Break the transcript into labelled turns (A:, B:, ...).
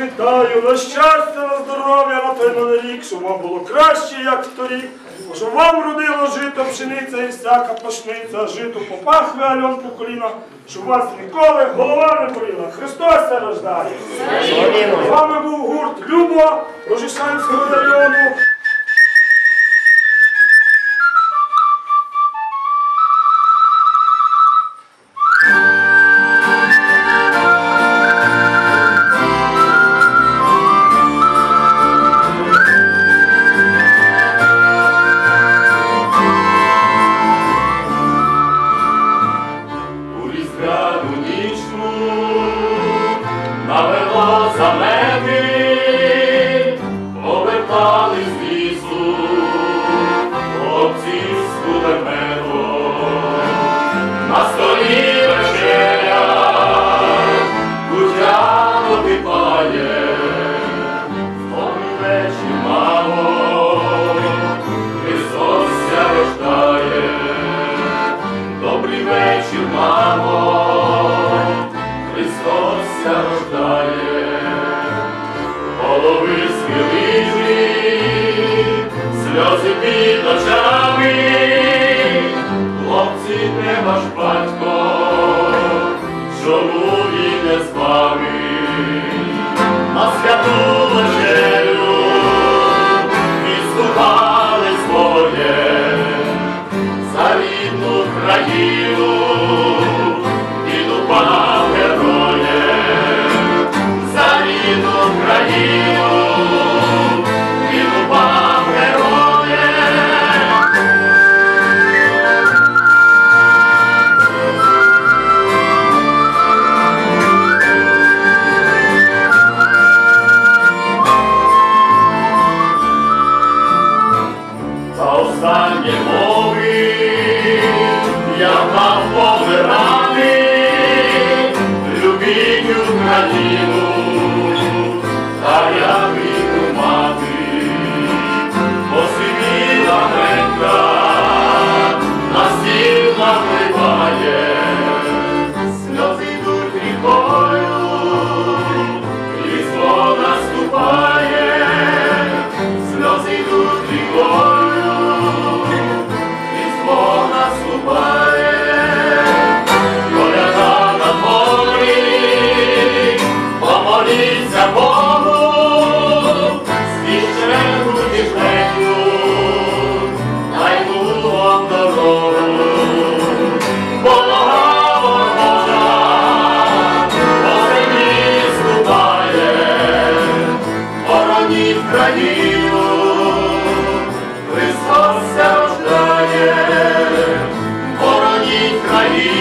A: Вітаю на щастя, на здоров'я, на той новий рік, щоб вам було краще, як торік. Щоб вам родило жито, пшениця і всяка пашниця, жито по пахві, альон по коліна, щоб вас ніколи голова не боліла. Христос рождає. З вами був гурт Любо, Рожішанського району.
B: Столі вечеря, кутя Добрий вечір, мамо, Христос рождає. Добрий вечір, мамо, Христос рождає, голови схилили, сльози під очами, де ваш батько, чому він не з? На святу вечерю imagino Україну, Христос рождає, бороніть країну.